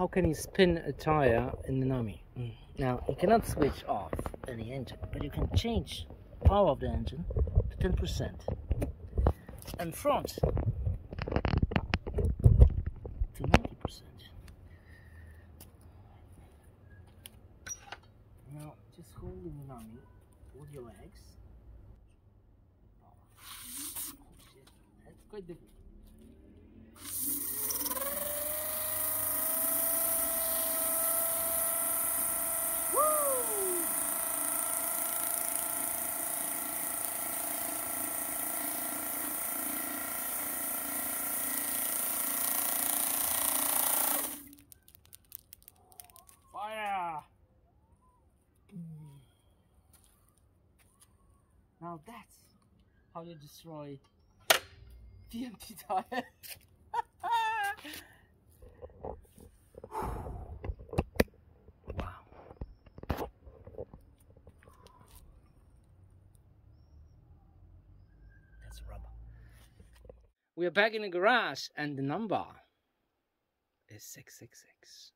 how can you spin a tire in the Nami? Mm. Now, you cannot switch off any engine, but you can change power of the engine to 10%. And front to 90%. Now, just hold the Nami with your legs. Oh, shit. That's quite difficult. Now that's how you destroy the PMT tire. wow. That's rubber. We are back in the garage and the number is 666.